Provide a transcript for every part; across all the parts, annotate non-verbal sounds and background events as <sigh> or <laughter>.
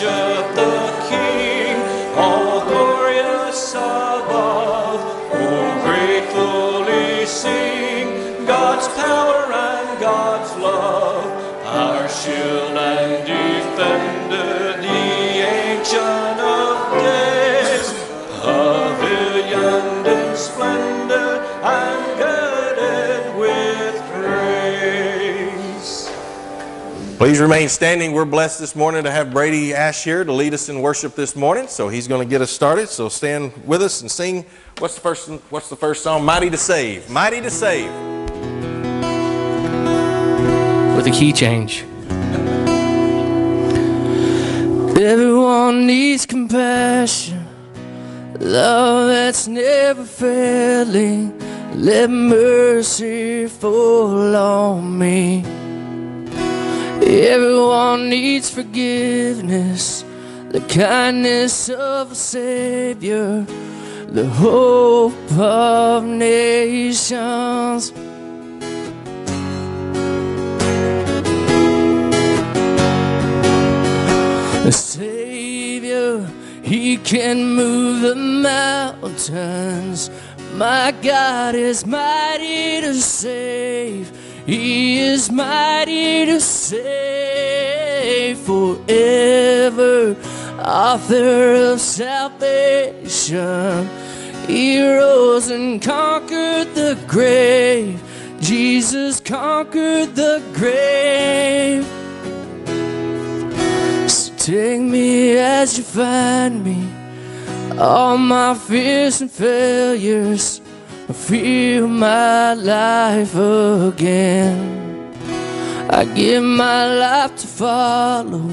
worship Please remain standing. We're blessed this morning to have Brady Ash here to lead us in worship this morning. So he's going to get us started. So stand with us and sing. What's the first? What's the first song? Mighty to save. Mighty to save. with a key change. Everyone needs compassion, love that's never failing. Let mercy fall on me. Everyone needs forgiveness, the kindness of a Savior, the hope of nations. The Savior, He can move the mountains. My God is mighty to save. He is mighty to save forever. Author of salvation. He rose and conquered the grave. Jesus conquered the grave. So take me as you find me. All my fears and failures, feel my life again. I give my life to follow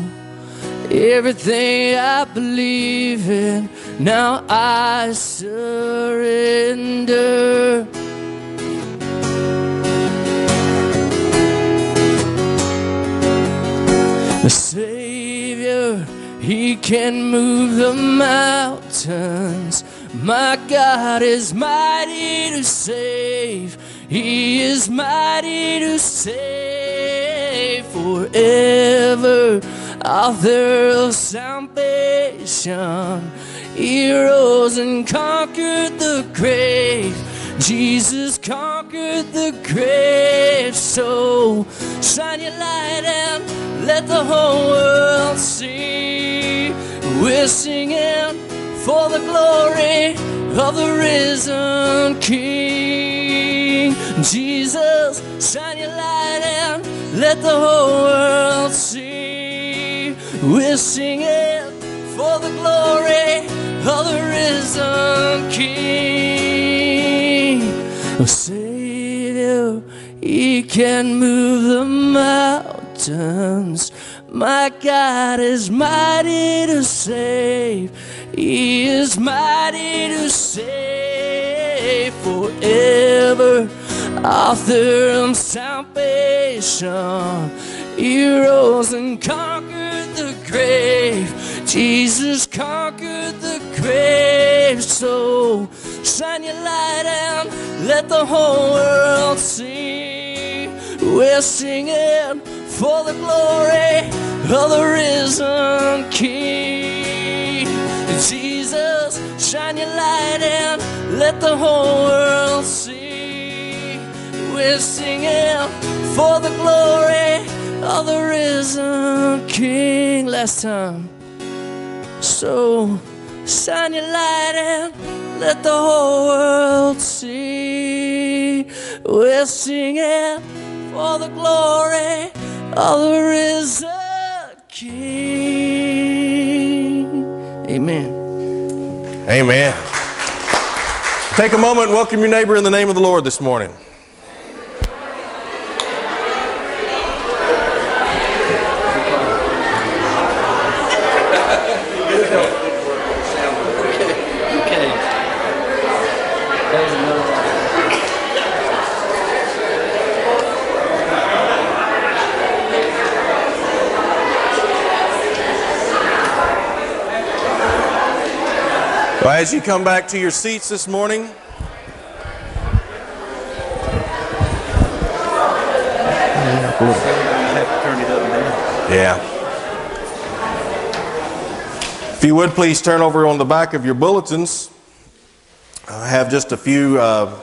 everything I believe in. Now I surrender. The Savior, He can move the mountains. My God is mighty to save. He is mighty to save forever. Author of salvation. He rose and conquered the grave. Jesus conquered the grave. So shine your light and let the whole world see. We're singing for the glory of the risen King. Jesus, shine your light and let the whole world see. We're singing for the glory of the risen King. Oh, Savior, He can move the mountains. My God is mighty to save. He is mighty to save forever. Author of salvation. He rose and conquered the grave. Jesus conquered the grave. So shine your light and let the whole world see. We're singing for the glory of the risen King. Jesus, shine your light and let the whole world see. We're singing for the glory of the risen King. Last time. So shine your light and let the whole world see. We're singing for the glory of there is a King. Amen. Amen. Take a moment and welcome your neighbor in the name of the Lord this morning. Well, as you come back to your seats this morning, yeah. yeah. you would please turn over on the back of your bulletins. I have just a few uh,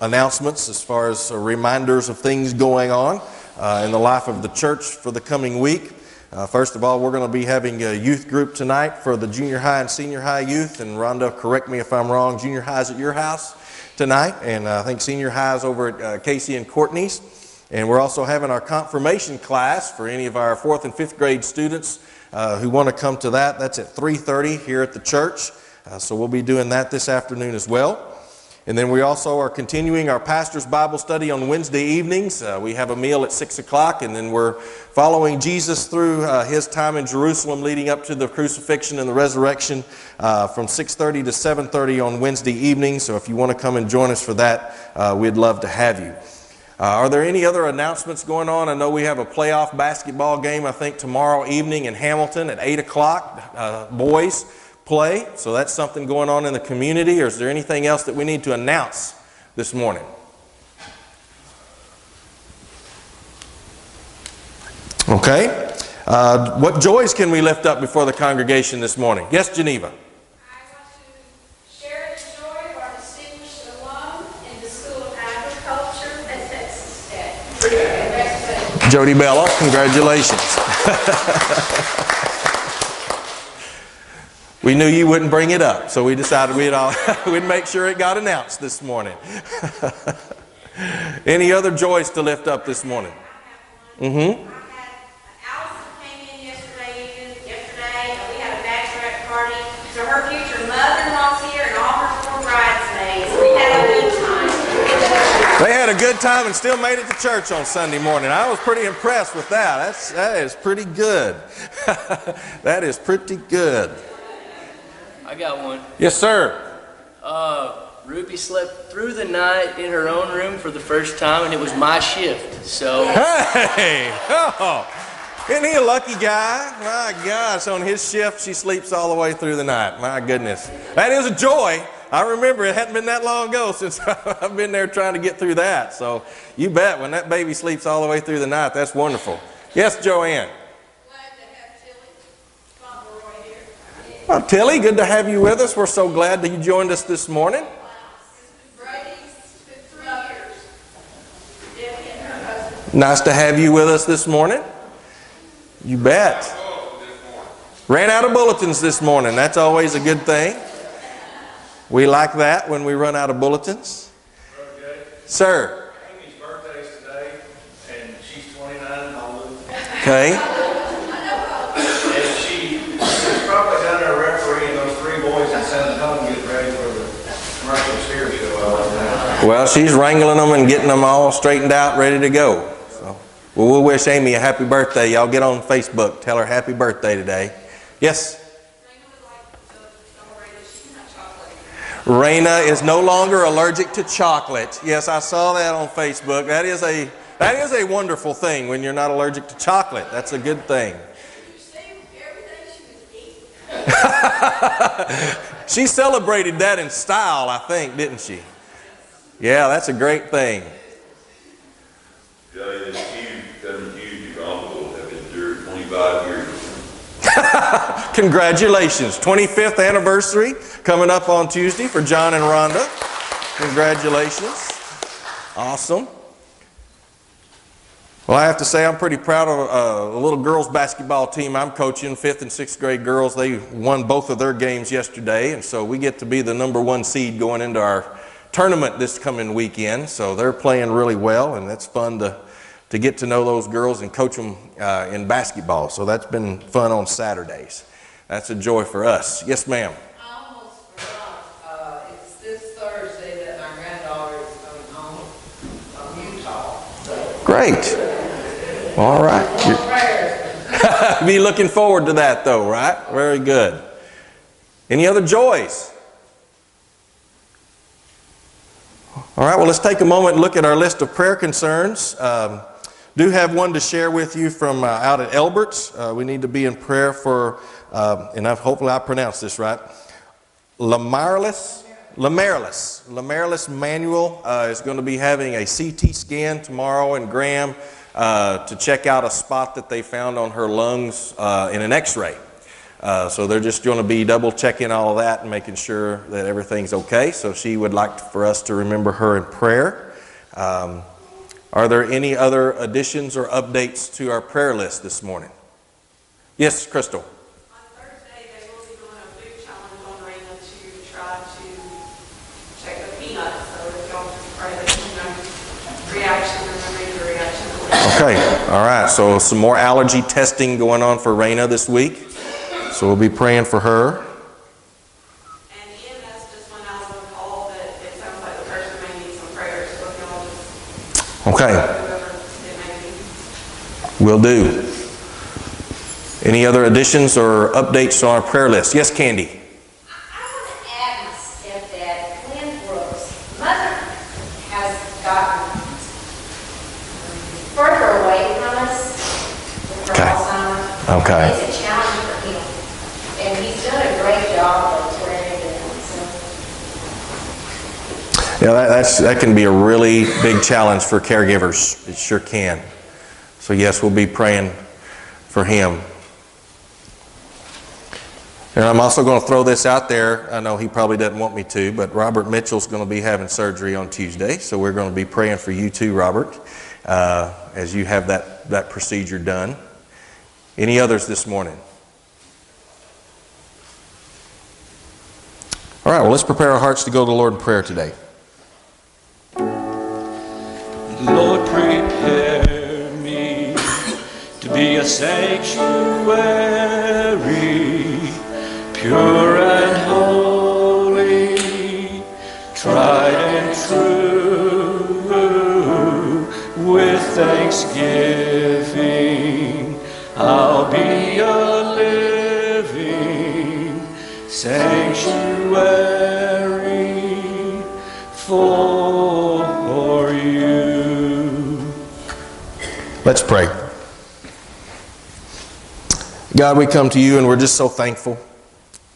announcements as far as uh, reminders of things going on uh, in the life of the church for the coming week. Uh, first of all, we're going to be having a youth group tonight for the junior high and senior high youth. And Rhonda, correct me if I'm wrong, junior high is at your house tonight, and uh, I think senior high is over at uh, Casey and Courtney's. And we're also having our confirmation class for any of our fourth and fifth grade students uh, who want to come to that. That's at 3:30 here at the church. Uh, so we'll be doing that this afternoon as well. And then we also are continuing our pastor's Bible study on Wednesday evenings. Uh, we have a meal at 6 o'clock, and then we're following Jesus through uh, his time in Jerusalem leading up to the crucifixion and the resurrection uh, from 6.30 to 7.30 on Wednesday evenings. So if you want to come and join us for that, uh, we'd love to have you. Uh, are there any other announcements going on? I know we have a playoff basketball game, I think, tomorrow evening in Hamilton at 8 o'clock. Uh, boys play, so that's something going on in the community. Or is there anything else that we need to announce this morning? Okay. Uh, what joys can we lift up before the congregation this morning? Yes, Geneva. I want to share the joy of our distinguished alum in the School of Agriculture at Texas Jody Bella, congratulations. <laughs> we knew you wouldn't bring it up, so we decided we'd, all, <laughs> we'd make sure it got announced this morning. <laughs> Any other joys to lift up this morning? Mm-hmm. I had, Allison came in yesterday, evening- yesterday, and we had a bachelorette party. So her future mother-in-law's here and all her four bridesmaids. We had a good time. They had a good time and still made it to church on Sunday morning. I was pretty impressed with that. That's, that is pretty good. <laughs> that is pretty good. I got one. Yes, sir. Uh, Ruby slept through the night in her own room for the first time, and it was my shift. So Hey! <laughs> Oh! Isn't he a lucky guy? My gosh, on his shift, she sleeps all the way through the night. My goodness. That is a joy. I remember it hadn't been that long ago <laughs> since I've been there trying to get through that. So you bet when that baby sleeps all the way through the night, that's wonderful. Yes, Joanne. Glad to have Tilly Fauntleroy here. Well, Tilly, good to have you with us. We're so glad that you joined us this morning. Brady's been three years. Debbie and her husband. Nice to have you with us this morning. You bet. Ran out of bulletins this morning. That's always a good thing. We like that when we run out of bulletins. Sir. Amy's birthday's today, and she's 29 and old. Okay. And she, she's probably down there refereeing those three boys in San Antonio getting ready for the commercial steer show out there. Well, she's wrangling them and getting them all straightened out, ready to go. So, well, we'll wish Amy a happy birthday. Y'all get on Facebook. Tell her happy birthday today. Yes. Raina is no longer allergic to chocolate. Yes, I saw that on Facebook. That is a that is a wonderful thing when you're not allergic to chocolate. That's a good thing. <laughs> She celebrated that in style, I think, didn't she? Yeah, that's a great thing. This huge, huge envelope have endured twenty-five years. <laughs> Congratulations. 25th anniversary coming up on Tuesday for John and Rhonda. Congratulations. Awesome. Well, I have to say, I'm pretty proud of uh, the little girls' basketball team I'm coaching, fifth and sixth grade girls. They won both of their games yesterday, and so we get to be the number one seed going into our tournament this coming weekend. So they're playing really well, and it's fun to, to get to know those girls and coach them uh, in basketball. So that's been fun on Saturdays. That's a joy for us. Yes, ma'am. I almost forgot, uh, it's this Thursday that my granddaughter is coming home from Utah. So, Great. All right. <laughs> Be looking forward to that, though, right? Very good. Any other joys? All right, well, let's take a moment and look at our list of prayer concerns. Um, do have one to share with you from uh, out at Elbert's. Uh, we need to be in prayer for, um, and I've, hopefully I pronounced this right, Lamarlis. Lamarlis. Lamarlis Manuel uh, is going to be having a CT scan tomorrow in Graham uh, to check out a spot that they found on her lungs uh, in an x ray. Uh, so they're just going to be double checking all of that and making sure that everything's okay. So she would like for us to remember her in prayer. Um, are there any other additions or updates to our prayer list this morning? Yes, Crystal. On Thursday, they will be doing a food challenge on Raina to try to check the peanuts. So if y'all just pray that, you know, reaction, remember the reaction. Okay, all right. So some more allergy testing going on for Raina this week. So we'll be praying for her. And EMS just went out on a call that it sounds like the person may need some prayers. So if y'all just, Okay, whoever it may be. will do. Any other additions or updates on our prayer list? Yes, Candy. I want to add my stepdad, Glenn Brooks. Mother has gotten further away from us with her Okay. Alzheimer's. Okay. It's a challenge for him. And he's done a great job of wearing it down, so. Yeah, that, can be a really big challenge for caregivers. It sure can. So, yes, we'll be praying for him. And I'm also going to throw this out there. I know he probably doesn't want me to, but Robert Mitchell's going to be having surgery on Tuesday. So, we're going to be praying for you too, Robert, uh, as you have that, that procedure done. Any others this morning? All right, well, let's prepare our hearts to go to the Lord in prayer today. Lord, prepare me to be a sanctuary, pure Let's pray. God, we come to you and we're just so thankful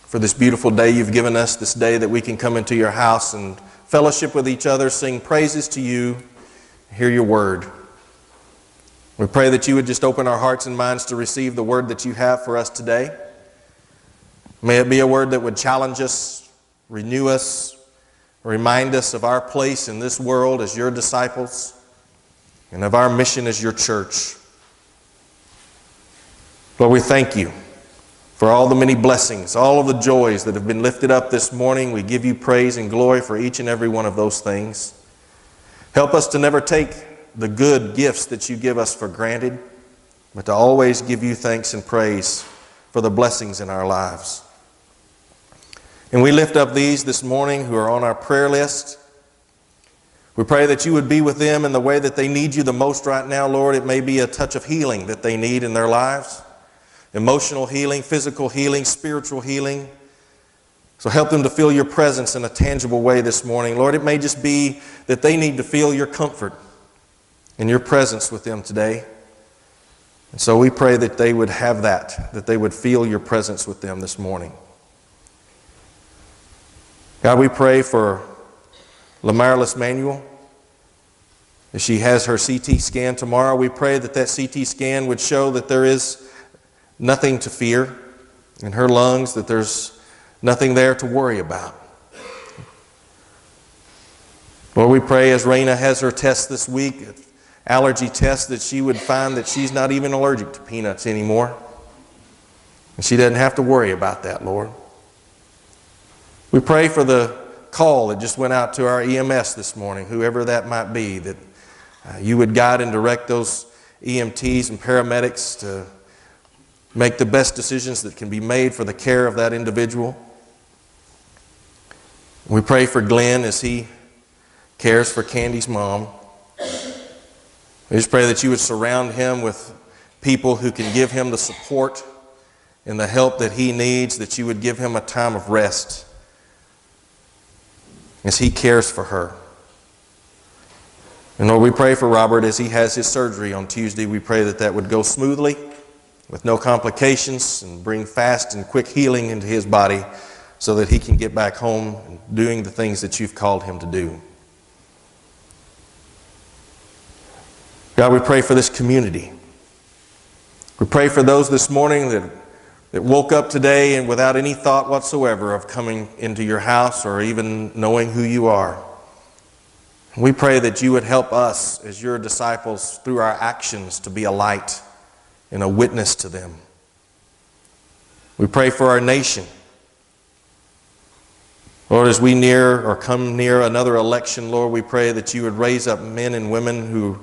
for this beautiful day you've given us, this day that we can come into your house and fellowship with each other, sing praises to you, hear your word. We pray that you would just open our hearts and minds to receive the word that you have for us today. May it be a word that would challenge us, renew us, remind us of our place in this world as your disciples and of our mission as your church. Lord, we thank you for all the many blessings, all of the joys that have been lifted up this morning. We give you praise and glory for each and every one of those things. Help us to never take the good gifts that you give us for granted, but to always give you thanks and praise for the blessings in our lives. And we lift up these this morning who are on our prayer list. We pray that you would be with them in the way that they need you the most right now, Lord. It may be a touch of healing that they need in their lives emotional healing, physical healing, spiritual healing. So help them to feel your presence in a tangible way this morning. Lord, it may just be that they need to feel your comfort and your presence with them today. And so we pray that they would have that, that they would feel your presence with them this morning. God, we pray for Lamarlis Manuel. As she has her CT scan tomorrow, we pray that that CT scan would show that there is nothing to fear in her lungs, that there's nothing there to worry about. Lord, we pray as Raina has her test this week, allergy test, that she would find that she's not even allergic to peanuts anymore. And she doesn't have to worry about that, Lord. We pray for the call that just went out to our EMS this morning, whoever that might be, that uh, you would guide and direct those EMTs and paramedics to make the best decisions that can be made for the care of that individual. We pray for Glenn as he cares for Candy's mom. We just pray that you would surround him with people who can give him the support and the help that he needs, that you would give him a time of rest as he cares for her. And Lord, we pray for Robert as he has his surgery on Tuesday. We pray that that would go smoothly with no complications and bring fast and quick healing into his body so that he can get back home and doing the things that you've called him to do. God, we pray for this community. We pray for those this morning that that woke up today and without any thought whatsoever of coming into your house or even knowing who you are. We pray that you would help us as your disciples through our actions to be a light and a witness to them. We pray for our nation. Lord, as we near or come near another election, Lord, we pray that you would raise up men and women who,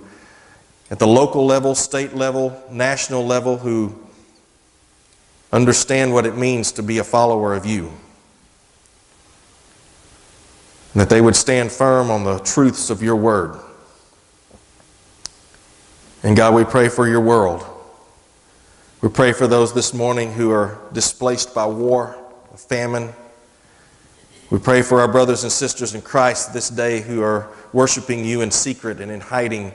at the local level, state level, national level, who understand what it means to be a follower of you. And that they would stand firm on the truths of your word. And God, we pray for your world. We pray for those this morning who are displaced by war, famine. We pray for our brothers and sisters in Christ this day who are worshiping you in secret and in hiding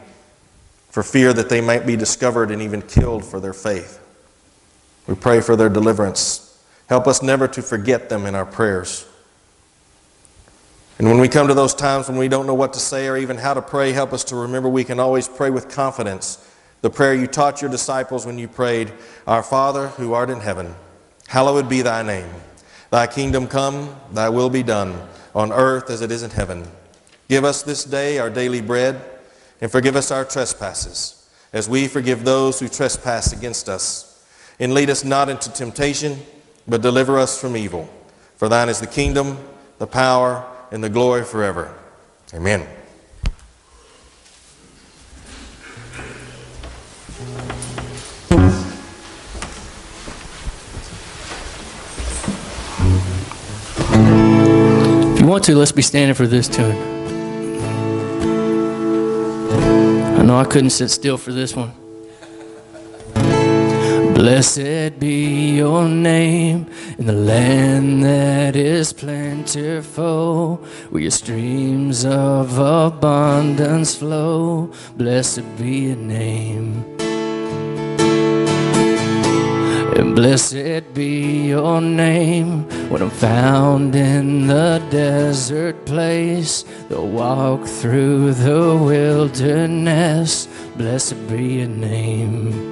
for fear that they might be discovered and even killed for their faith. We pray for their deliverance. Help us never to forget them in our prayers. And when we come to those times when we don't know what to say or even how to pray, help us to remember we can always pray with confidence. The prayer you taught your disciples when you prayed, Our Father who art in heaven, hallowed be thy name. Thy kingdom come, thy will be done, on earth as it is in heaven. Give us this day our daily bread, and forgive us our trespasses, as we forgive those who trespass against us and lead us not into temptation, but deliver us from evil. For thine is the kingdom, the power, and the glory forever. Amen. If you want to, let's be standing for this tune. I know I couldn't sit still for this one. Blessed be your name in the land that is plentiful, where your streams of abundance flow. Blessed be your name. And blessed be your name when I'm found in the desert place, the walk through the wilderness. Blessed be your name.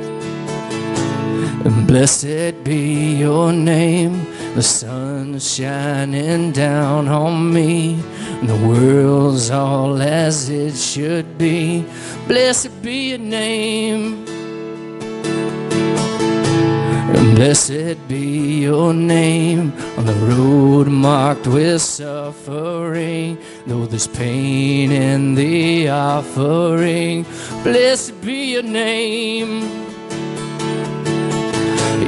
Blessed be your name, the sun's shining down on me, and the world's all as it should be. Blessed be your name. Blessed be your name on the road marked with suffering, though there's pain in the offering. Blessed be your name.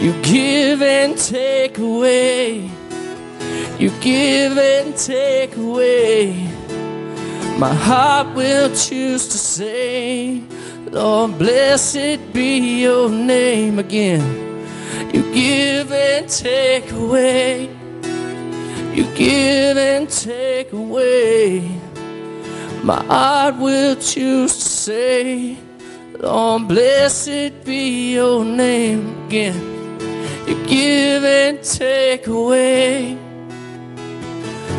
You give and take away. You give and take away. My heart will choose to say, Lord, blessed be your name again. You give and take away. You give and take away. My heart will choose to say, Lord, blessed be your name again. You give and take away.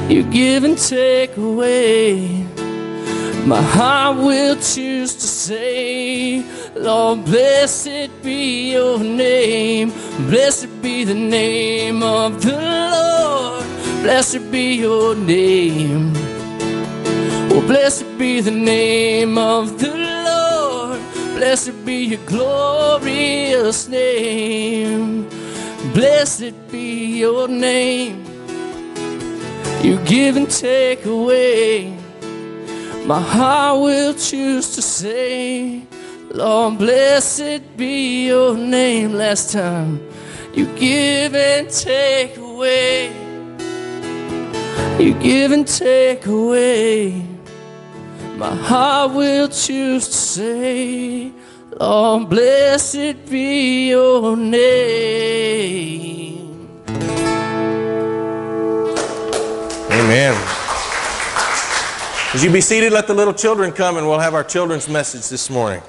You give and take away. My heart will choose to say, Lord, blessed be your name. Blessed be the name of the Lord. Blessed be your name. Oh, blessed be the name of the Lord. Blessed be your glorious name. Blessed be your name. You give and take away. My heart will choose to say, Lord, blessed be your name. Last time, you give and take away. You give and take away. My heart will choose to say, Lord, blessed be your name. Amen. As you be seated, let the little children come and we'll have our children's message this morning.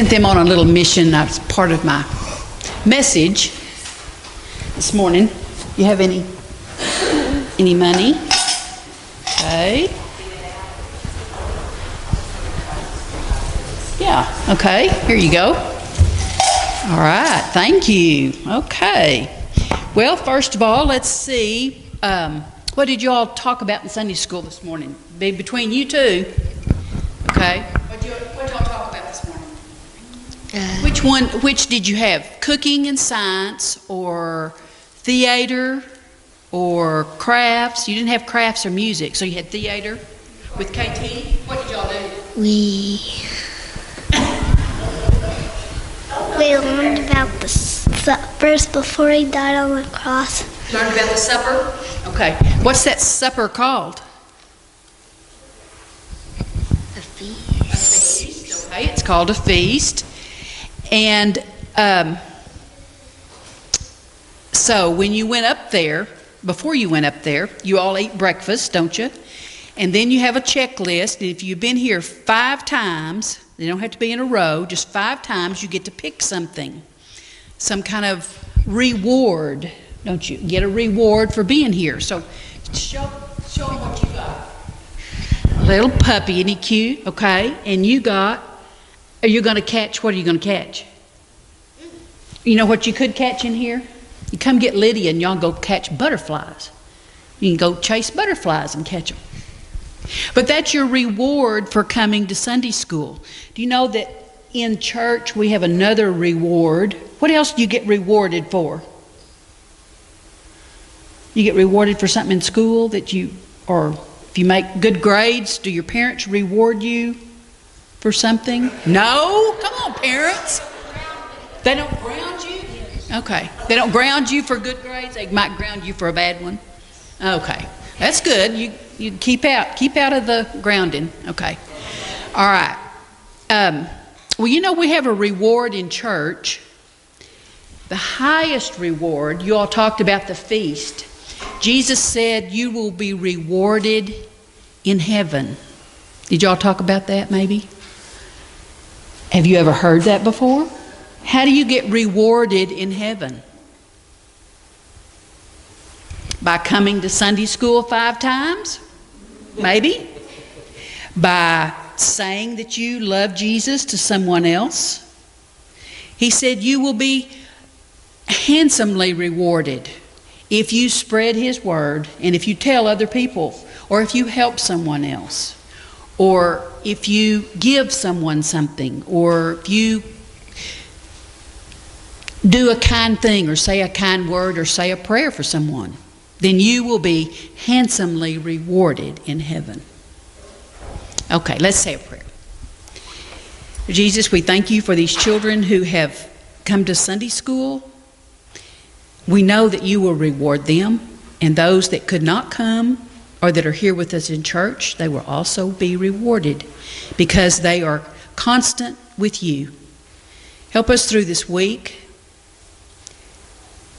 Sent them on a little mission. That's part of my message this morning. You have any any money? Okay. Yeah. Okay. Here you go. All right. Thank you. Okay. Well, first of all, let's see. Um, what did you all talk about in Sunday school this morning? Be between you two. Okay. What you what y'all talk about this morning? Uh-huh. Which one? Which did you have? Cooking and science, or theater, or crafts? You didn't have crafts or music, so you had theater with KT. What did y'all do? We we learned about the suppers before he died on the cross. Learned about the supper. Okay. What's that supper called? A feast. feast. Okay, it's called a feast. And um, so when you went up there, before you went up there, you all ate breakfast, don't you? And then you have a checklist. And if you've been here five times, they don't have to be in a row, just five times, you get to pick something. Some kind of reward, don't you? Get a reward for being here. So show, show them what you got. Little puppy, isn't he cute? Okay. And you got, are you going to catch, what are you going to catch? You know what you could catch in here? You come get Lydia and y'all go catch butterflies. You can go chase butterflies and catch them. But that's your reward for coming to Sunday school. Do you know that in church we have another reward? What else do you get rewarded for? You get rewarded for something in school that you, or if you make good grades, do your parents reward you for something? No? Come on, parents. They don't ground you? Okay. They don't ground you for good grades? They might ground you for a bad one? Okay. That's good. You, you keep out. Keep out of the grounding. Okay. All right. Um, well, you know, we have a reward in church. The highest reward, you all talked about the feast. Jesus said, You will be rewarded in heaven. Did y'all talk about that maybe? Have you ever heard that before? How do you get rewarded in heaven? By coming to Sunday school five times? Maybe? By saying that you love Jesus to someone else? He said you will be handsomely rewarded if you spread His word and if you tell other people or if you help someone else or if you give someone something or if you do a kind thing or say a kind word or say a prayer for someone, then you will be handsomely rewarded in heaven. Okay, let's say a prayer. Jesus, we thank you for these children who have come to Sunday school. We know that you will reward them, and those that could not come or that are here with us in church, they will also be rewarded because they are constant with you. Help us through this week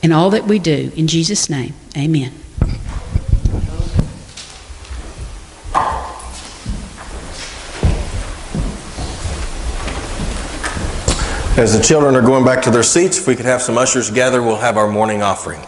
and all that we do. In Jesus' name, amen. As the children are going back to their seats, if we could have some ushers gather, we'll have our morning offering.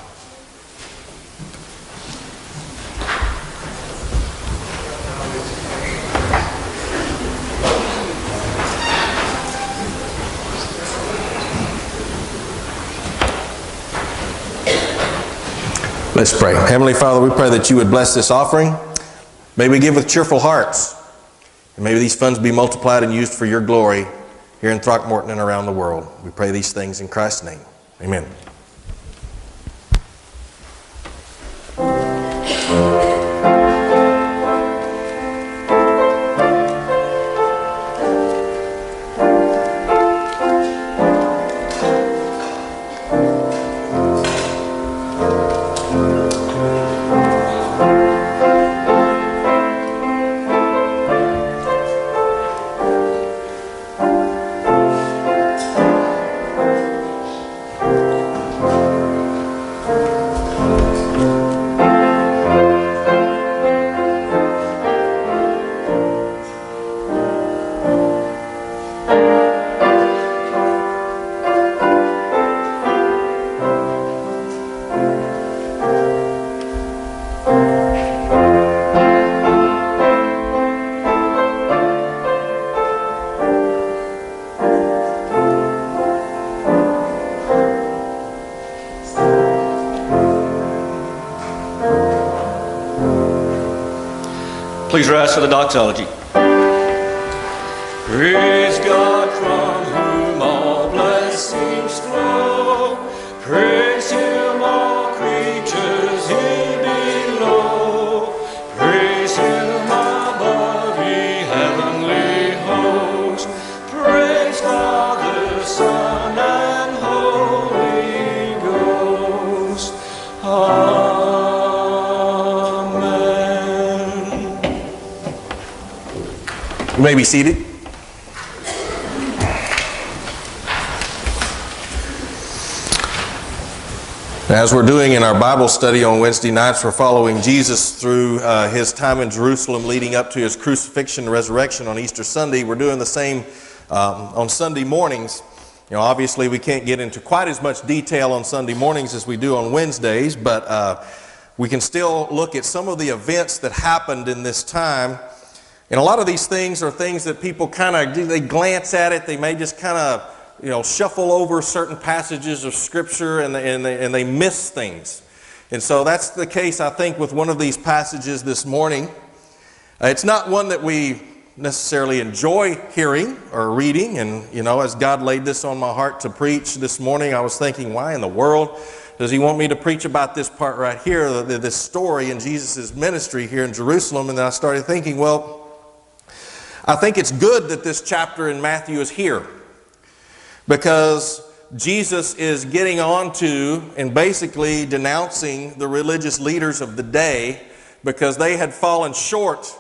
Let's pray. Heavenly Father, we pray that you would bless this offering. May we give with cheerful hearts. And may these funds be multiplied and used for your glory here in Throckmorton and around the world. We pray these things in Christ's name. Amen. Please rise for the doxology. Seated. As we're doing in our Bible study on Wednesday nights, we're following Jesus through uh, his time in Jerusalem leading up to his crucifixion and resurrection on Easter Sunday. We're doing the same um, on Sunday mornings. You know, obviously, we can't get into quite as much detail on Sunday mornings as we do on Wednesdays, but uh, we can still look at some of the events that happened in this time. And a lot of these things are things that people kind of they glance at it. They may just kind of you know shuffle over certain passages of Scripture and they, and they, and they miss things. And so that's the case, I think, with one of these passages this morning. Uh, it's not one that we necessarily enjoy hearing or reading. And, you know, as God laid this on my heart to preach this morning, I was thinking, why in the world does He want me to preach about this part right here, this story in Jesus' ministry here in Jerusalem? And then I started thinking, well, I think it's good that this chapter in Matthew is here because Jesus is getting on to and basically denouncing the religious leaders of the day because they had fallen short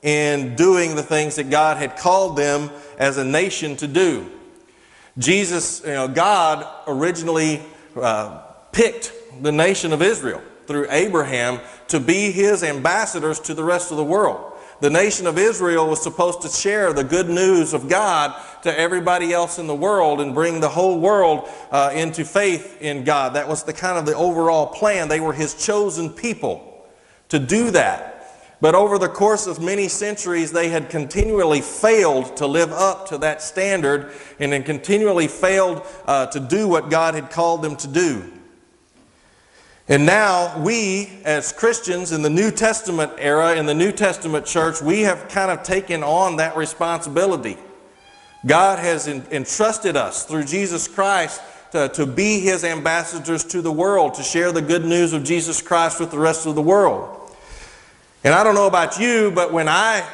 in doing the things that God had called them as a nation to do. Jesus, you know, God originally uh, picked the nation of Israel through Abraham to be his ambassadors to the rest of the world. The nation of Israel was supposed to share the good news of God to everybody else in the world and bring the whole world uh, into faith in God. That was the kind of the overall plan. They were his chosen people to do that. But over the course of many centuries, they had continually failed to live up to that standard and had continually failed uh, to do what God had called them to do. And now, we as Christians in the New Testament era, in the New Testament church, we have kind of taken on that responsibility. God has en- entrusted us through Jesus Christ to, to be His ambassadors to the world, to share the good news of Jesus Christ with the rest of the world. And I don't know about you, but when I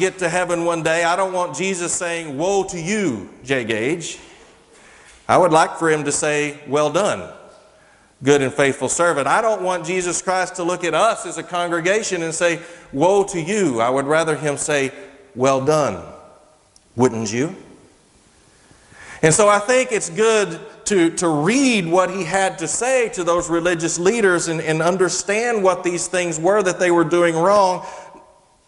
get to heaven one day, I don't want Jesus saying, Woe to you, Jay Gage. I would like for him to say, Well done, good and faithful servant. I don't want Jesus Christ to look at us as a congregation and say, Woe to you. I would rather him say, Well done. Wouldn't you? And so I think it's good to, to read what he had to say to those religious leaders and, and understand what these things were that they were doing wrong.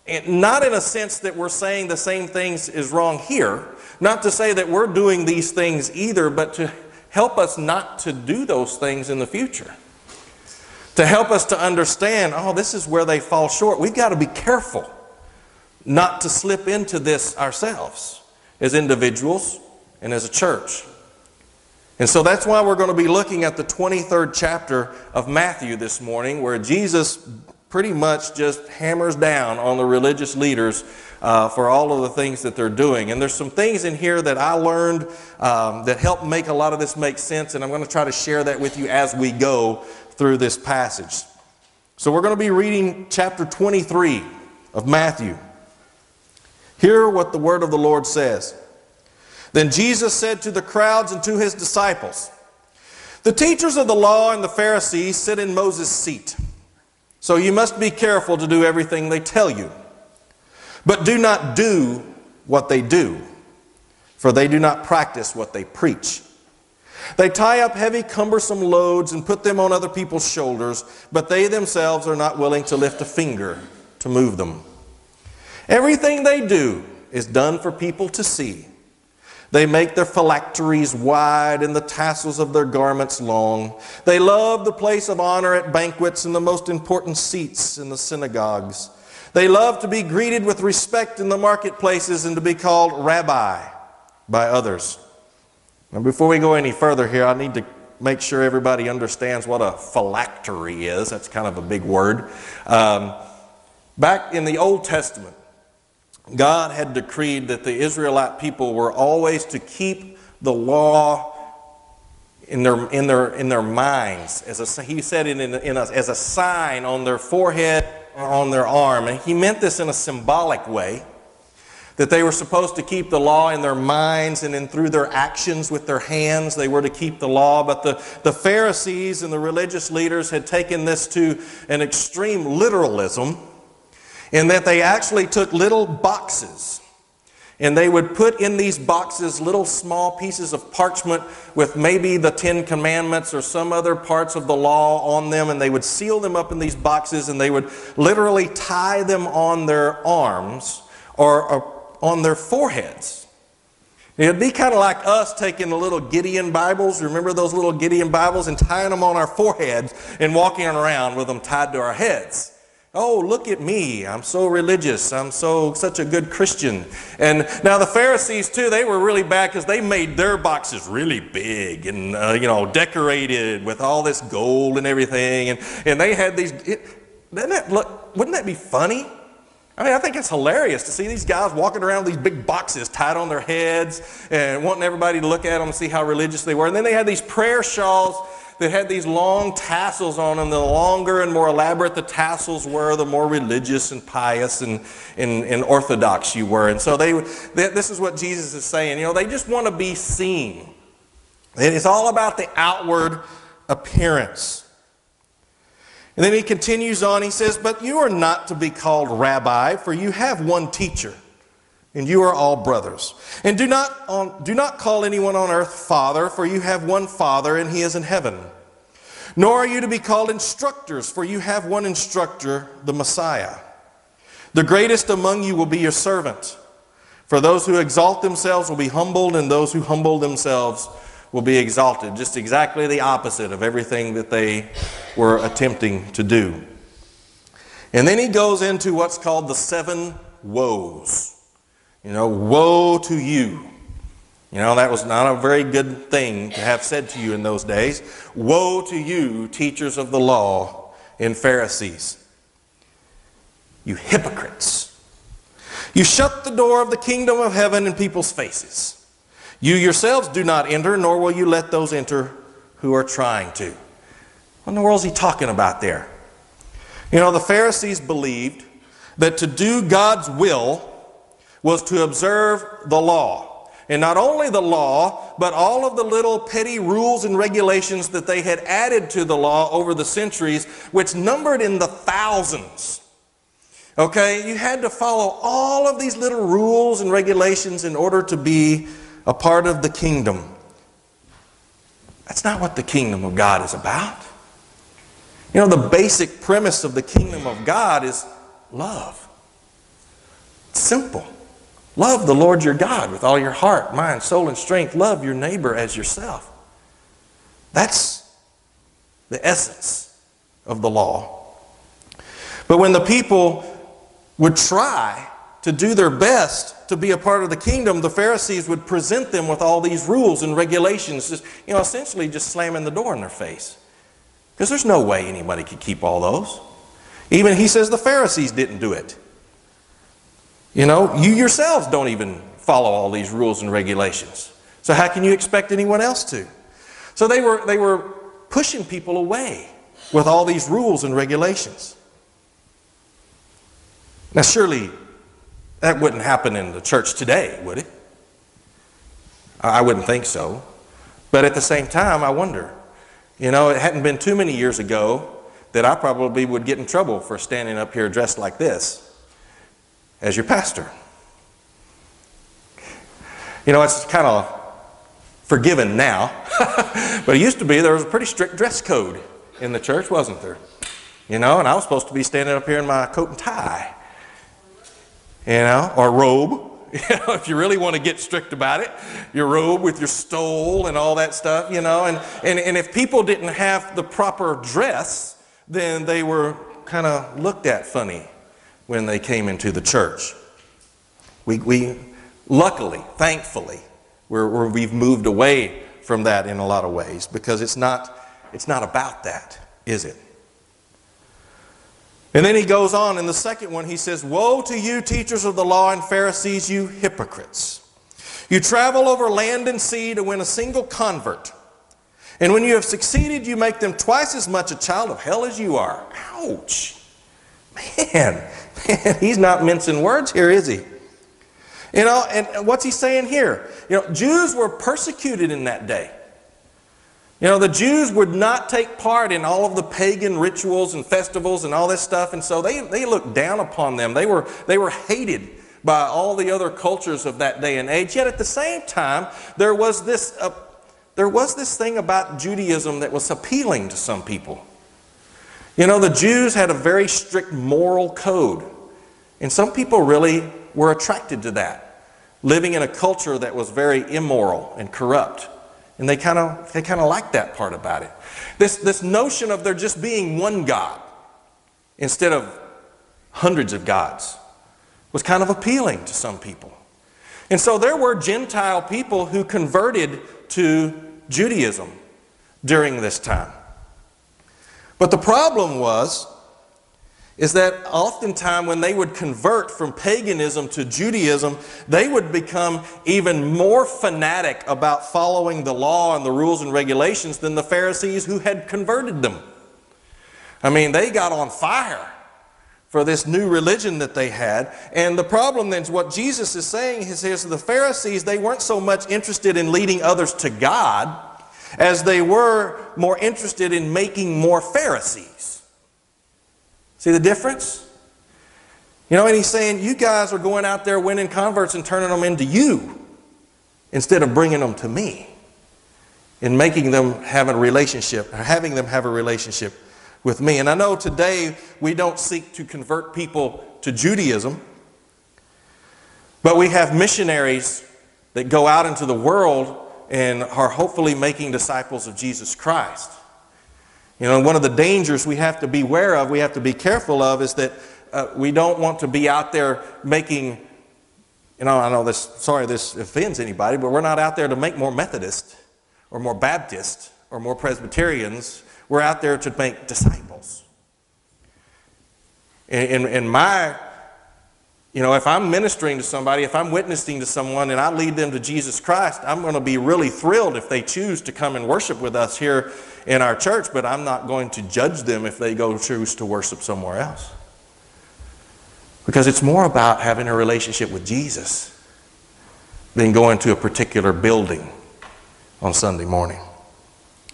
And not in a sense that we're saying the same things is wrong here, not to say that we're doing these things either, but to help us not to do those things in the future. To help us to understand, oh, this is where they fall short. We've got to be careful not to slip into this ourselves as individuals and as a church. And so that's why we're going to be looking at the 23rd chapter of Matthew this morning, where Jesus pretty much just hammers down on the religious leaders uh, for all of the things that they're doing. And there's some things in here that I learned um, that help make a lot of this make sense, and I'm going to try to share that with you as we go through this passage. So we're going to be reading chapter 23 of Matthew. Hear what the word of the Lord says. Then Jesus said to the crowds and to his disciples, The teachers of the law and the Pharisees sit in Moses' seat. So you must be careful to do everything they tell you. But do not do what they do, for they do not practice what they preach. They tie up heavy, cumbersome loads and put them on other people's shoulders, but they themselves are not willing to lift a finger to move them. Everything they do is done for people to see. They make their phylacteries wide and the tassels of their garments long. They love the place of honor at banquets and the most important seats in the synagogues. They love to be greeted with respect in the marketplaces and to be called rabbi by others. Now, before we go any further here, I need to make sure everybody understands what a phylactery is. That's kind of a big word. Um, back in the Old Testament, God had decreed that the Israelite people were always to keep the law in their, in their, in their minds. As a, he said it in, in a, as a sign on their forehead or on their arm. And he meant this in a symbolic way that they were supposed to keep the law in their minds and then through their actions with their hands they were to keep the law but the, the pharisees and the religious leaders had taken this to an extreme literalism in that they actually took little boxes and they would put in these boxes little small pieces of parchment with maybe the Ten Commandments or some other parts of the law on them, and they would seal them up in these boxes and they would literally tie them on their arms or, or on their foreheads. It'd be kind of like us taking the little Gideon Bibles, remember those little Gideon Bibles, and tying them on our foreheads and walking around with them tied to our heads. Oh, look at me. I'm so religious. I'm so such a good Christian. And now the Pharisees too, they were really bad because they made their boxes really big and uh, you know decorated with all this gold and everything. And and they had these. It, doesn't that look? Wouldn't that be funny? I mean, I think it's hilarious to see these guys walking around with these big boxes tied on their heads and wanting everybody to look at them and see how religious they were. And then they had these prayer shawls that had these long tassels on them. The longer and more elaborate the tassels were, the more religious and pious and, and, and orthodox you were. And so they, they, this is what Jesus is saying. You know, they just want to be seen. It's all about the outward appearance. And then he continues on. He says, But you are not to be called rabbi, for you have one teacher and you are all brothers. And do not, on, do not call anyone on earth father, for you have one father, and he is in heaven. Nor are you to be called instructors, for you have one instructor, the Messiah. The greatest among you will be your servant. For those who exalt themselves will be humbled, and those who humble themselves will be exalted. Just exactly the opposite of everything that they were attempting to do. And then he goes into what's called the seven woes. You know, woe to you. You know, that was not a very good thing to have said to you in those days. Woe to you, teachers of the law and Pharisees. You hypocrites. You shut the door of the kingdom of heaven in people's faces. You yourselves do not enter, nor will you let those enter who are trying to. What in the world is he talking about there? You know, the Pharisees believed that to do God's will was to observe the law. And not only the law, but all of the little petty rules and regulations that they had added to the law over the centuries, which numbered in the thousands. Okay, you had to follow all of these little rules and regulations in order to be a part of the kingdom. That's not what the kingdom of God is about. You know, the basic premise of the kingdom of God is love. Simple. Love the Lord your God with all your heart, mind, soul, and strength. Love your neighbor as yourself. That's the essence of the law. But when the people would try to do their best to be a part of the kingdom, the Pharisees would present them with all these rules and regulations, just, you know, essentially just slamming the door in their face. Because there's no way anybody could keep all those. Even he says the Pharisees didn't do it. You know, you yourselves don't even follow all these rules and regulations. So how can you expect anyone else to? So they were, they were pushing people away with all these rules and regulations. Now, surely that wouldn't happen in the church today, would it? I wouldn't think so. But at the same time, I wonder. You know, it hadn't been too many years ago that I probably would get in trouble for standing up here dressed like this as your pastor. You know, it's kind of forgiven now, <laughs> but it used to be there was a pretty strict dress code in the church, wasn't there? You know, and I was supposed to be standing up here in my coat and tie, you know, or robe. <laughs> You know, if you really want to get strict about it, your robe with your stole and all that stuff, you know, and, and, and if people didn't have the proper dress, then they were kind of looked at funny when they came into the church. We, we luckily, thankfully, we're, we're, we've moved away from that in a lot of ways because it's not, it's not about that, is it? And then he goes on in the second one, he says, Woe to you, teachers of the law and Pharisees, you hypocrites! You travel over land and sea to win a single convert. And when you have succeeded, you make them twice as much a child of hell as you are. Ouch! Man, <laughs> he's not mincing words here, is he? You know, and what's he saying here? You know, Jews were persecuted in that day. You know, the Jews would not take part in all of the pagan rituals and festivals and all this stuff, and so they, they looked down upon them. They were, they were hated by all the other cultures of that day and age. Yet at the same time, there was this, uh, there was this thing about Judaism that was appealing to some people. You know, the Jews had a very strict moral code, and some people really were attracted to that, living in a culture that was very immoral and corrupt. And they kind of they kind of liked that part about it. This, this notion of there just being one God instead of hundreds of gods was kind of appealing to some people. And so there were Gentile people who converted to Judaism during this time. But the problem was is that oftentimes when they would convert from paganism to Judaism, they would become even more fanatic about following the law and the rules and regulations than the Pharisees who had converted them. I mean, they got on fire for this new religion that they had. And the problem then is what Jesus is saying is, is the Pharisees, they weren't so much interested in leading others to God as they were more interested in making more Pharisees. See the difference? You know, and he's saying, you guys are going out there winning converts and turning them into you instead of bringing them to me and making them have a relationship, or having them have a relationship with me. And I know today we don't seek to convert people to Judaism, but we have missionaries that go out into the world and are hopefully making disciples of Jesus Christ. You know, one of the dangers we have to beware of, we have to be careful of, is that uh, we don't want to be out there making, you know, I know this, sorry this offends anybody, but we're not out there to make more Methodists or more Baptists or more Presbyterians. We're out there to make disciples. In, in, in my you know, if I'm ministering to somebody, if I'm witnessing to someone and I lead them to Jesus Christ, I'm going to be really thrilled if they choose to come and worship with us here in our church, but I'm not going to judge them if they go choose to worship somewhere else. Because it's more about having a relationship with Jesus than going to a particular building on Sunday morning.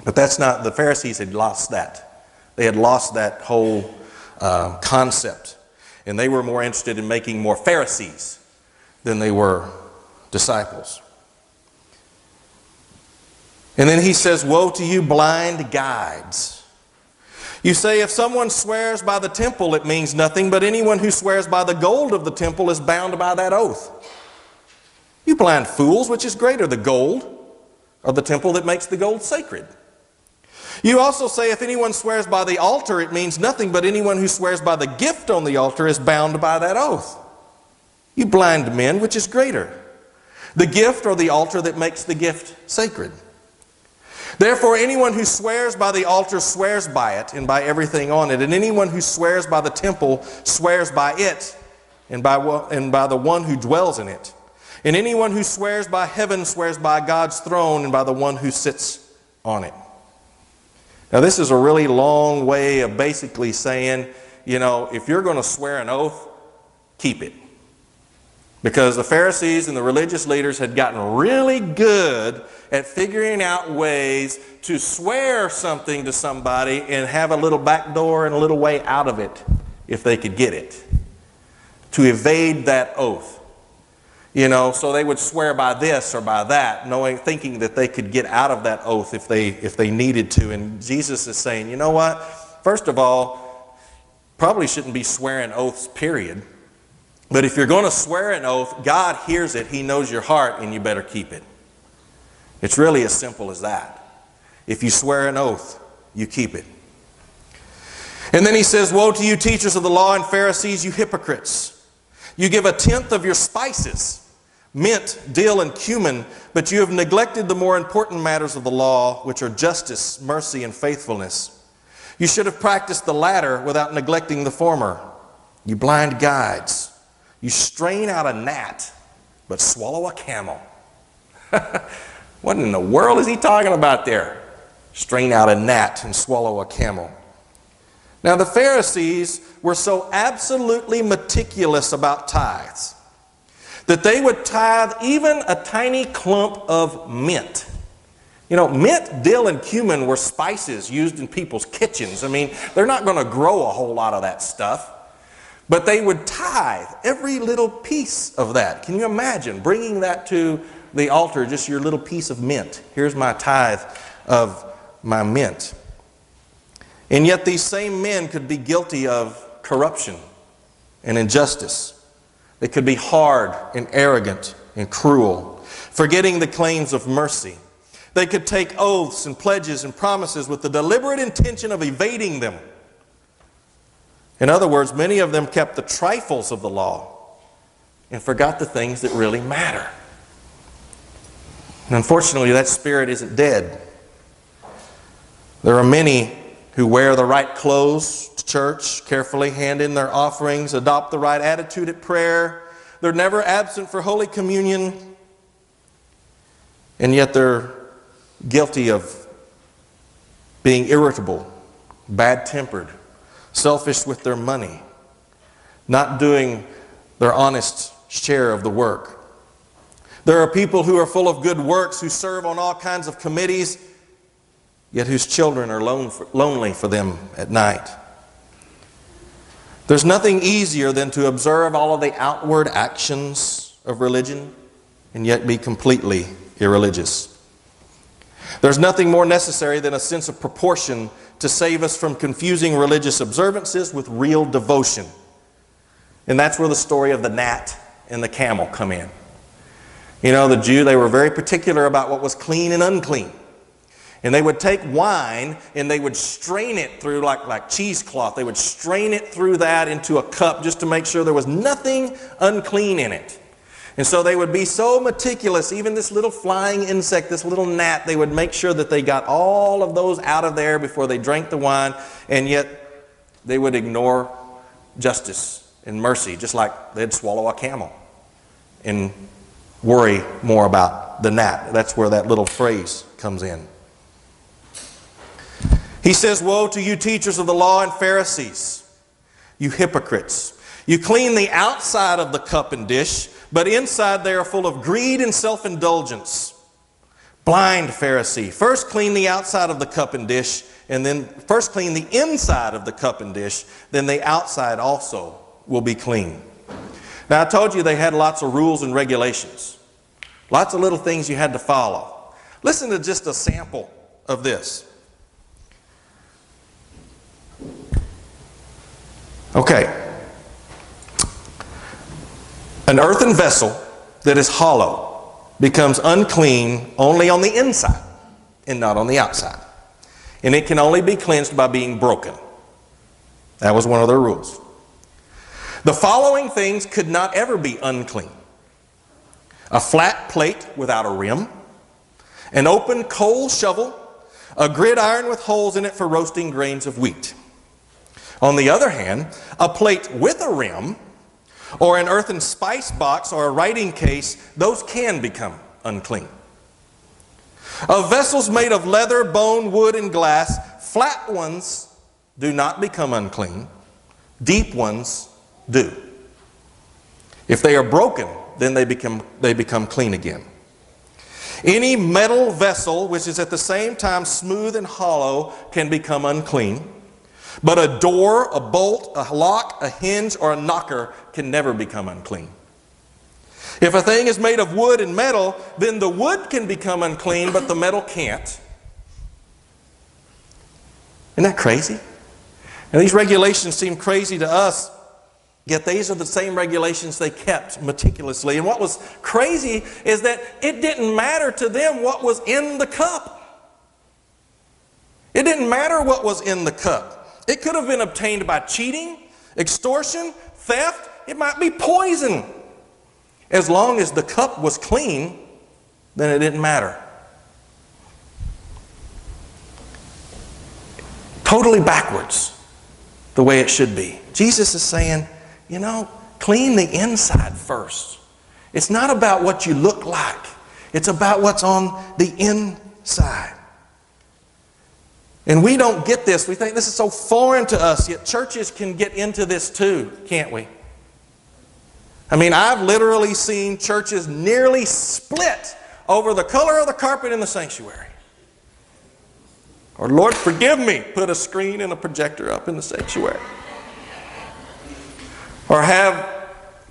But that's not, the Pharisees had lost that. They had lost that whole uh, concept and they were more interested in making more Pharisees than they were disciples. And then he says, Woe to you, blind guides! You say, if someone swears by the temple, it means nothing, but anyone who swears by the gold of the temple is bound by that oath. You blind fools, which is greater, the gold or the temple that makes the gold sacred? You also say, if anyone swears by the altar, it means nothing, but anyone who swears by the gift on the altar is bound by that oath. You blind men, which is greater, the gift or the altar that makes the gift sacred? Therefore, anyone who swears by the altar swears by it and by everything on it. And anyone who swears by the temple swears by it and by, and by the one who dwells in it. And anyone who swears by heaven swears by God's throne and by the one who sits on it. Now, this is a really long way of basically saying, you know, if you're going to swear an oath, keep it. Because the Pharisees and the religious leaders had gotten really good at figuring out ways to swear something to somebody and have a little back door and a little way out of it if they could get it. To evade that oath. You know, so they would swear by this or by that, knowing, thinking that they could get out of that oath if they, if they needed to. And Jesus is saying, you know what? First of all, probably shouldn't be swearing oaths, period. But if you're going to swear an oath, God hears it, He knows your heart, and you better keep it. It's really as simple as that. If you swear an oath, you keep it. And then he says, Woe to you, teachers of the law and Pharisees, you hypocrites! You give a tenth of your spices, mint, dill, and cumin, but you have neglected the more important matters of the law, which are justice, mercy, and faithfulness. You should have practiced the latter without neglecting the former. You blind guides. You strain out a gnat, but swallow a camel. <laughs> what in the world is he talking about there? Strain out a gnat and swallow a camel. Now, the Pharisees were so absolutely meticulous about tithes that they would tithe even a tiny clump of mint. You know, mint, dill, and cumin were spices used in people's kitchens. I mean, they're not going to grow a whole lot of that stuff. But they would tithe every little piece of that. Can you imagine bringing that to the altar, just your little piece of mint? Here's my tithe of my mint. And yet, these same men could be guilty of corruption and injustice. They could be hard and arrogant and cruel, forgetting the claims of mercy. They could take oaths and pledges and promises with the deliberate intention of evading them. In other words, many of them kept the trifles of the law and forgot the things that really matter. And unfortunately, that spirit isn't dead. There are many who wear the right clothes church, carefully hand in their offerings, adopt the right attitude at prayer. They're never absent for Holy Communion, and yet they're guilty of being irritable, bad tempered, selfish with their money, not doing their honest share of the work. There are people who are full of good works, who serve on all kinds of committees, yet whose children are lonely for them at night. There's nothing easier than to observe all of the outward actions of religion and yet be completely irreligious. There's nothing more necessary than a sense of proportion to save us from confusing religious observances with real devotion. And that's where the story of the gnat and the camel come in. You know, the Jew, they were very particular about what was clean and unclean. And they would take wine and they would strain it through like, like cheesecloth. They would strain it through that into a cup just to make sure there was nothing unclean in it. And so they would be so meticulous, even this little flying insect, this little gnat, they would make sure that they got all of those out of there before they drank the wine, and yet they would ignore justice and mercy, just like they'd swallow a camel and worry more about the gnat. That's where that little phrase comes in. He says, Woe to you, teachers of the law and Pharisees, you hypocrites! You clean the outside of the cup and dish but inside they are full of greed and self indulgence. Blind Pharisee. First clean the outside of the cup and dish, and then first clean the inside of the cup and dish, then the outside also will be clean. Now, I told you they had lots of rules and regulations, lots of little things you had to follow. Listen to just a sample of this. Okay. An earthen vessel that is hollow becomes unclean only on the inside and not on the outside. And it can only be cleansed by being broken. That was one of their rules. The following things could not ever be unclean a flat plate without a rim, an open coal shovel, a gridiron with holes in it for roasting grains of wheat. On the other hand, a plate with a rim, or an earthen spice box or a writing case, those can become unclean. Of vessels made of leather, bone, wood, and glass, flat ones do not become unclean, deep ones do. If they are broken, then they become, they become clean again. Any metal vessel which is at the same time smooth and hollow can become unclean. But a door, a bolt, a lock, a hinge, or a knocker can never become unclean. If a thing is made of wood and metal, then the wood can become unclean, but the metal can't. Isn't that crazy? And these regulations seem crazy to us, yet these are the same regulations they kept meticulously. And what was crazy is that it didn't matter to them what was in the cup. It didn't matter what was in the cup. It could have been obtained by cheating, extortion, theft, it might be poison. As long as the cup was clean, then it didn't matter. Totally backwards the way it should be. Jesus is saying, you know, clean the inside first. It's not about what you look like, it's about what's on the inside. And we don't get this. We think this is so foreign to us, yet churches can get into this too, can't we? I mean, I've literally seen churches nearly split over the color of the carpet in the sanctuary. Or, Lord, forgive me, put a screen and a projector up in the sanctuary. Or have,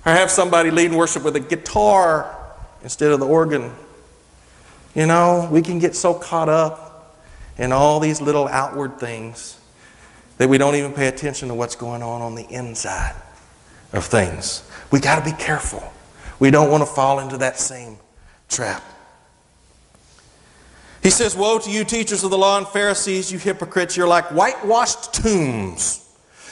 or have somebody leading worship with a guitar instead of the organ. You know, we can get so caught up and all these little outward things that we don't even pay attention to what's going on on the inside of things. We got to be careful. We don't want to fall into that same trap. He says, Woe to you, teachers of the law and Pharisees, you hypocrites! You're like whitewashed tombs,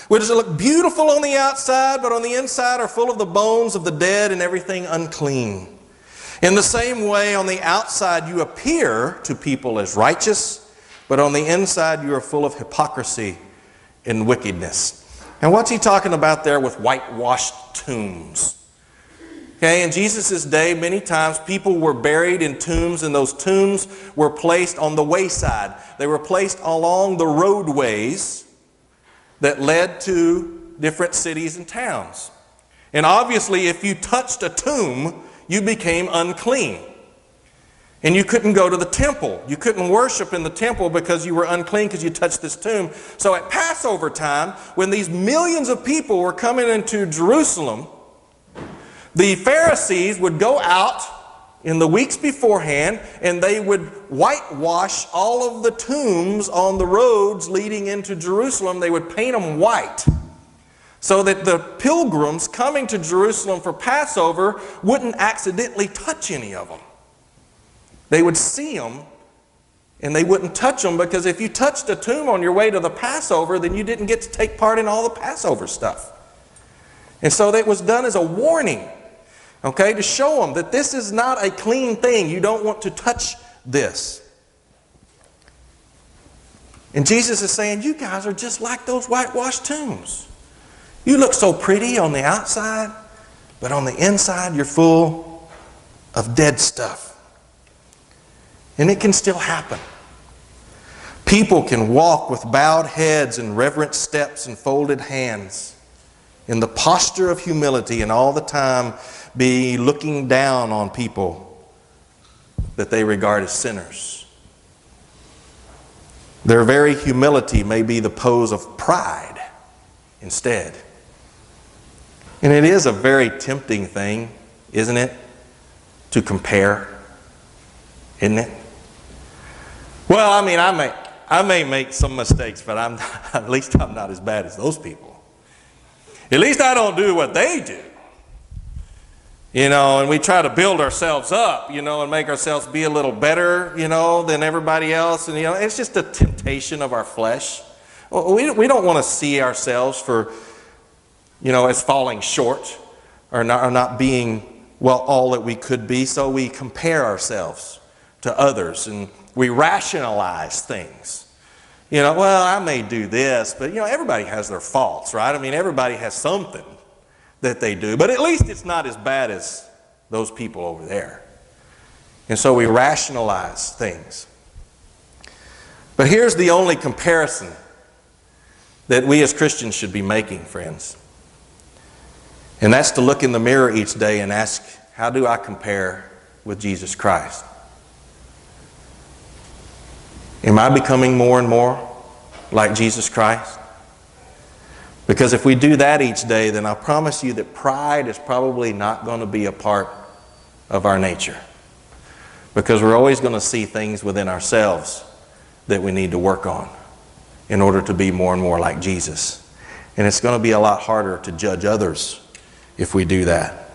which look beautiful on the outside, but on the inside are full of the bones of the dead and everything unclean. In the same way, on the outside, you appear to people as righteous but on the inside, you are full of hypocrisy and wickedness. And what's he talking about there with whitewashed tombs? Okay, in Jesus' day, many times people were buried in tombs, and those tombs were placed on the wayside. They were placed along the roadways that led to different cities and towns. And obviously, if you touched a tomb, you became unclean. And you couldn't go to the temple. You couldn't worship in the temple because you were unclean because you touched this tomb. So at Passover time, when these millions of people were coming into Jerusalem, the Pharisees would go out in the weeks beforehand and they would whitewash all of the tombs on the roads leading into Jerusalem. They would paint them white so that the pilgrims coming to Jerusalem for Passover wouldn't accidentally touch any of them. They would see them and they wouldn't touch them because if you touched a tomb on your way to the Passover, then you didn't get to take part in all the Passover stuff. And so that was done as a warning, okay, to show them that this is not a clean thing. You don't want to touch this. And Jesus is saying, You guys are just like those whitewashed tombs. You look so pretty on the outside, but on the inside, you're full of dead stuff. And it can still happen. People can walk with bowed heads and reverent steps and folded hands in the posture of humility and all the time be looking down on people that they regard as sinners. Their very humility may be the pose of pride instead. And it is a very tempting thing, isn't it, to compare, isn't it? Well, I mean, I may, I may make some mistakes, but I'm, <laughs> not, at least I'm not as bad as those people. At least I don't do what they do. You know, and we try to build ourselves up, you know, and make ourselves be a little better, you know, than everybody else. And, you know, it's just a temptation of our flesh. We, we don't want to see ourselves for, you know, as falling short or not, or not being, well, all that we could be. So we compare ourselves to others and we rationalize things. You know, well, I may do this, but, you know, everybody has their faults, right? I mean, everybody has something that they do, but at least it's not as bad as those people over there. And so we rationalize things. But here's the only comparison that we as Christians should be making, friends. And that's to look in the mirror each day and ask, how do I compare with Jesus Christ? Am I becoming more and more like Jesus Christ? Because if we do that each day, then I promise you that pride is probably not going to be a part of our nature. Because we're always going to see things within ourselves that we need to work on in order to be more and more like Jesus. And it's going to be a lot harder to judge others if we do that.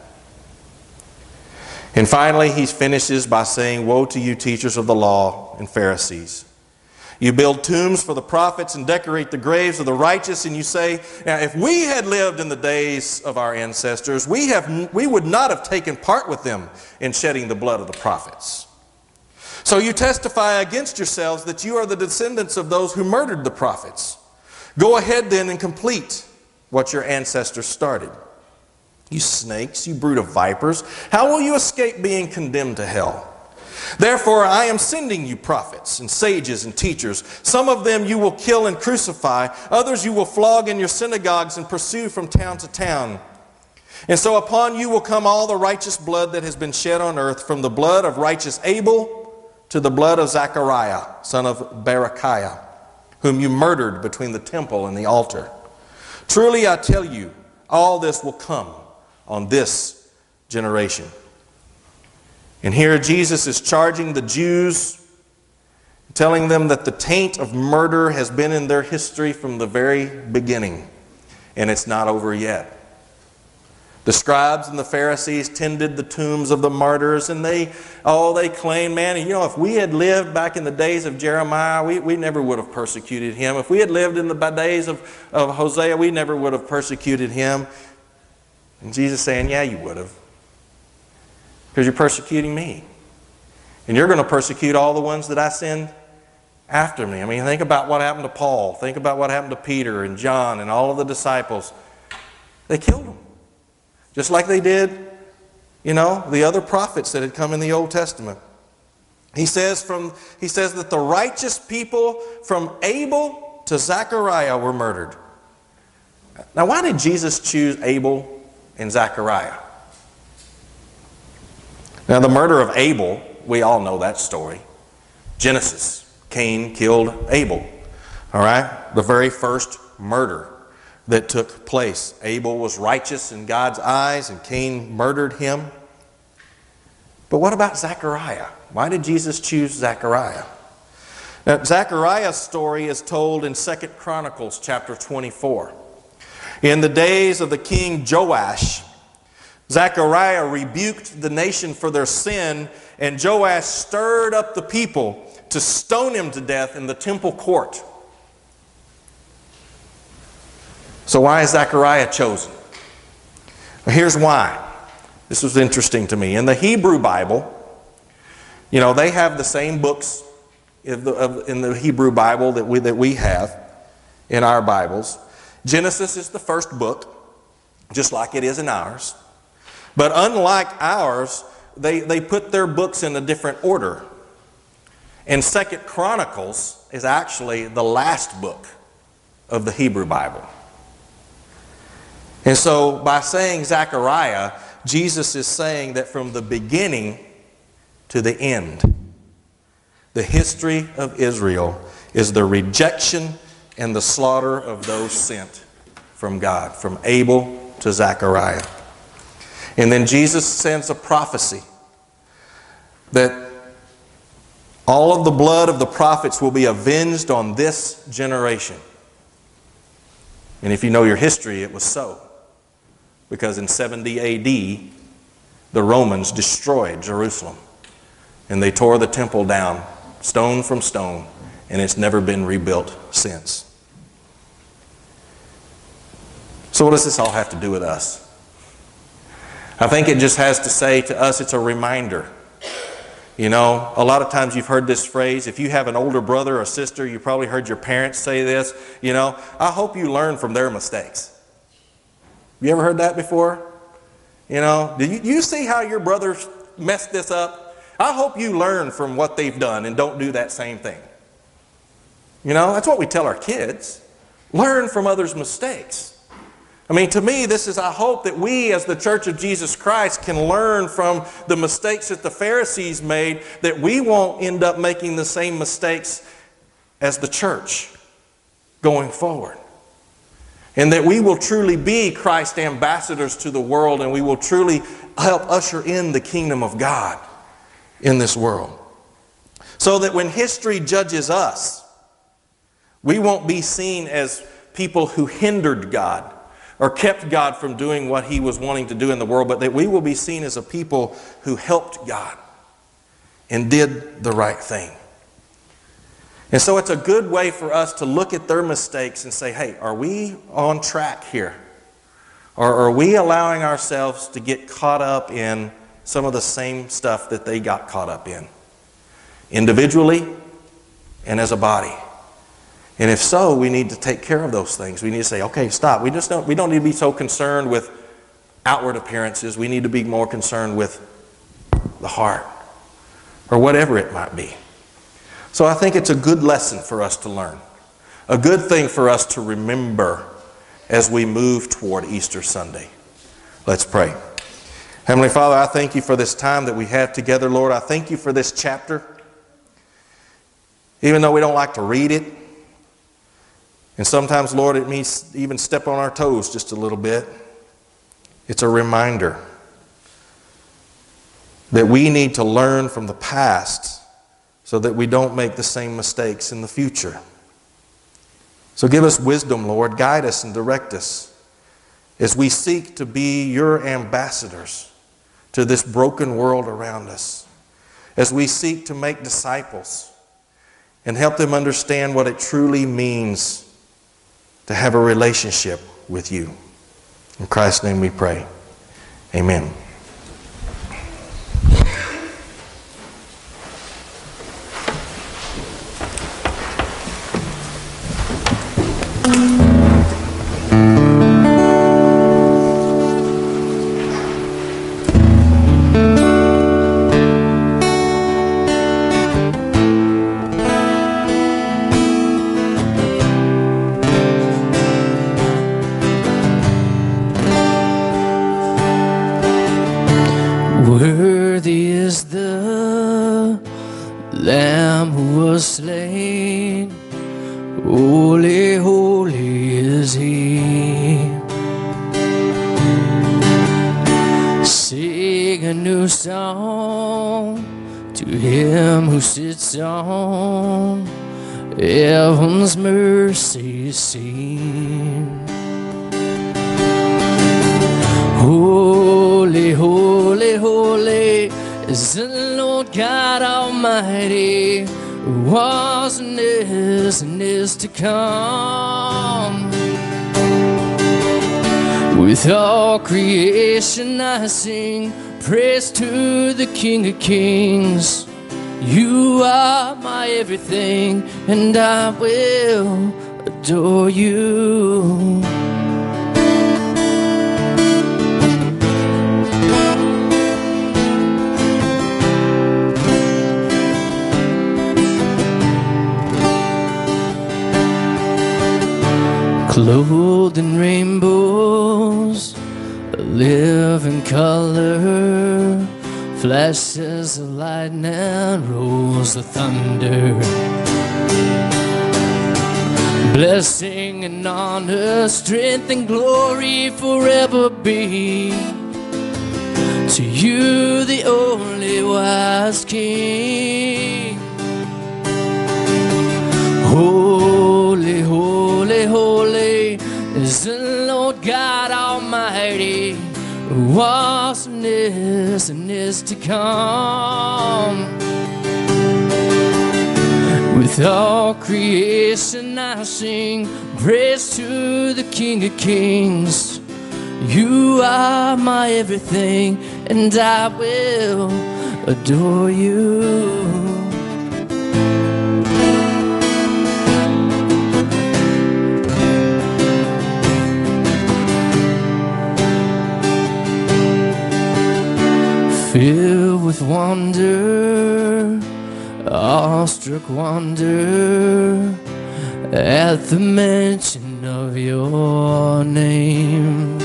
And finally, he finishes by saying, Woe to you, teachers of the law and Pharisees! You build tombs for the prophets and decorate the graves of the righteous, and you say, Now, if we had lived in the days of our ancestors, we, have, we would not have taken part with them in shedding the blood of the prophets. So you testify against yourselves that you are the descendants of those who murdered the prophets. Go ahead then and complete what your ancestors started. You snakes, you brood of vipers, how will you escape being condemned to hell? Therefore, I am sending you prophets and sages and teachers. Some of them you will kill and crucify, others you will flog in your synagogues and pursue from town to town. And so upon you will come all the righteous blood that has been shed on earth, from the blood of righteous Abel to the blood of Zechariah, son of Berechiah, whom you murdered between the temple and the altar. Truly I tell you, all this will come on this generation. And here Jesus is charging the Jews, telling them that the taint of murder has been in their history from the very beginning, and it's not over yet. The scribes and the Pharisees tended the tombs of the martyrs, and they, oh, they claimed, man, you know, if we had lived back in the days of Jeremiah, we, we never would have persecuted him. If we had lived in the days of, of Hosea, we never would have persecuted him. And Jesus saying, yeah, you would have. Because you're persecuting me. And you're going to persecute all the ones that I send after me. I mean, think about what happened to Paul. Think about what happened to Peter and John and all of the disciples. They killed them. Just like they did, you know, the other prophets that had come in the Old Testament. He says, from, he says that the righteous people from Abel to Zechariah were murdered. Now, why did Jesus choose Abel and Zechariah? Now, the murder of Abel, we all know that story. Genesis. Cain killed Abel. All right? The very first murder that took place. Abel was righteous in God's eyes, and Cain murdered him. But what about Zechariah? Why did Jesus choose Zechariah? Now, Zechariah's story is told in 2 Chronicles chapter 24. In the days of the king Joash, Zechariah rebuked the nation for their sin, and Joash stirred up the people to stone him to death in the temple court. So, why is Zechariah chosen? Well, here's why. This was interesting to me. In the Hebrew Bible, you know, they have the same books in the, in the Hebrew Bible that we, that we have in our Bibles. Genesis is the first book, just like it is in ours. But unlike ours, they, they put their books in a different order. And Second Chronicles is actually the last book of the Hebrew Bible. And so, by saying Zechariah, Jesus is saying that from the beginning to the end, the history of Israel is the rejection and the slaughter of those sent from God, from Abel to Zechariah. And then Jesus sends a prophecy that all of the blood of the prophets will be avenged on this generation. And if you know your history, it was so. because in 70 AD, the Romans destroyed Jerusalem and they tore the temple down, stone from stone, and it's never been rebuilt since. So, what does this all have to do with us? I think it just has to say to us it's a reminder. You know, a lot of times you've heard this phrase. If you have an older brother or sister, you probably heard your parents say this. You know, I hope you learn from their mistakes. You ever heard that before? You know, do you, you see how your brother messed this up? I hope you learn from what they've done and don't do that same thing. You know, that's what we tell our kids. Learn from others' mistakes. I mean, to me, this is, I hope that we as the Church of Jesus Christ can learn from the mistakes that the Pharisees made, that we won't end up making the same mistakes as the church going forward. And that we will truly be Christ ambassadors to the world and we will truly help usher in the kingdom of God in this world. So that when history judges us, we won't be seen as people who hindered God or kept God from doing what he was wanting to do in the world, but that we will be seen as a people who helped God and did the right thing. And so it's a good way for us to look at their mistakes and say, hey, are we on track here? Or are we allowing ourselves to get caught up in some of the same stuff that they got caught up in? Individually and as a body. And if so, we need to take care of those things. We need to say, okay, stop. We just don't, we don't need to be so concerned with outward appearances. We need to be more concerned with the heart or whatever it might be. So I think it's a good lesson for us to learn, a good thing for us to remember as we move toward Easter Sunday. Let's pray. Heavenly Father, I thank you for this time that we have together, Lord. I thank you for this chapter. Even though we don't like to read it, and sometimes, Lord, it means even step on our toes just a little bit. It's a reminder that we need to learn from the past so that we don't make the same mistakes in the future. So give us wisdom, Lord. Guide us and direct us as we seek to be your ambassadors to this broken world around us, as we seek to make disciples and help them understand what it truly means to have a relationship with you. In Christ's name we pray. Amen. To come. With all creation I sing praise to the King of Kings. You are my everything, and I will adore you. Clothed in rainbows, live in color, flashes of lightning, rolls of thunder. Blessing and honor, strength and glory forever be to you, the only wise King. Holy, holy, holy Almighty. and and is to come. With all creation I sing praise to the King of Kings. You are my everything, and I will adore you. Filled with wonder, awestruck wonder at the mention of your name.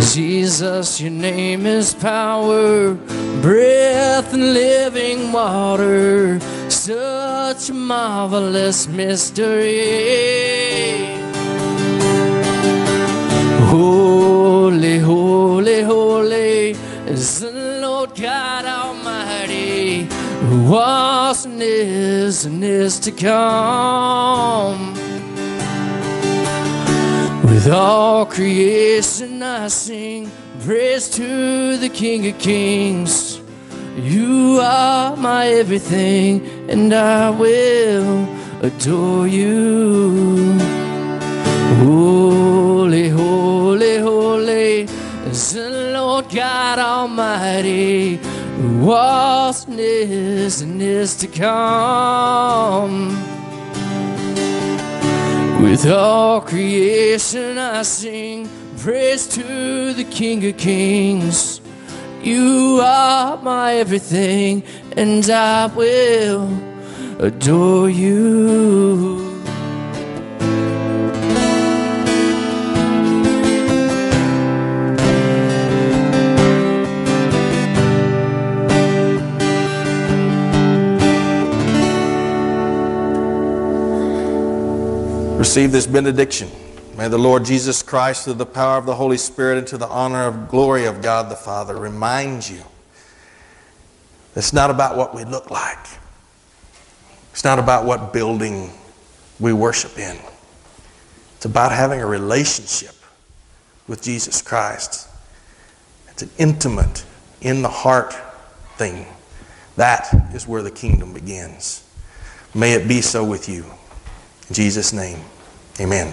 Jesus, your name is power, breath and living water, such a marvelous mystery. Holy, holy, Lord God Almighty, who was and is and is to come. With all creation I sing praise to the King of Kings. You are my everything, and I will adore you. Holy, holy, holy is Lord God Almighty, who was and is and is to come. With all creation I sing praise to the King of Kings. You are my everything, and I will adore you. Receive this benediction. May the Lord Jesus Christ, through the power of the Holy Spirit and to the honor of glory of God the Father, remind you it's not about what we look like. It's not about what building we worship in. It's about having a relationship with Jesus Christ. It's an intimate, in the heart thing. That is where the kingdom begins. May it be so with you. In Jesus' name, Amen.